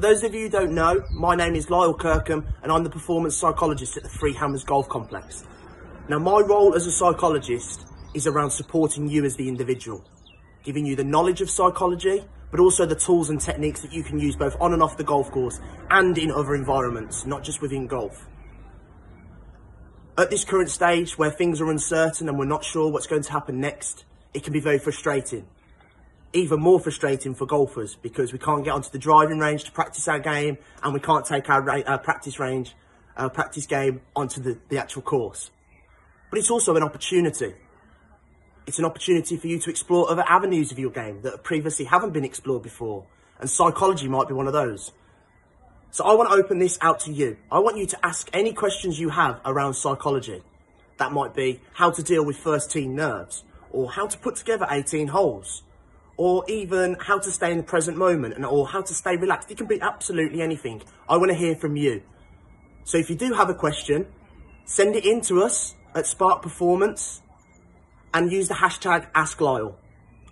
those of you who don't know, my name is Lyle Kirkham and I'm the performance psychologist at the Three Hammers Golf Complex. Now my role as a psychologist is around supporting you as the individual, giving you the knowledge of psychology, but also the tools and techniques that you can use both on and off the golf course and in other environments, not just within golf. At this current stage where things are uncertain and we're not sure what's going to happen next, it can be very frustrating. Even more frustrating for golfers because we can't get onto the driving range to practice our game and we can't take our, our practice range, our practice game onto the, the actual course. But it's also an opportunity. It's an opportunity for you to explore other avenues of your game that previously haven't been explored before. And psychology might be one of those. So I want to open this out to you. I want you to ask any questions you have around psychology. That might be how to deal with first team nerves, or how to put together 18 holes, or even how to stay in the present moment, and or how to stay relaxed. It can be absolutely anything. I want to hear from you. So if you do have a question, send it in to us at Spark Performance and use the hashtag AskLyle.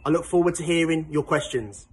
I look forward to hearing your questions.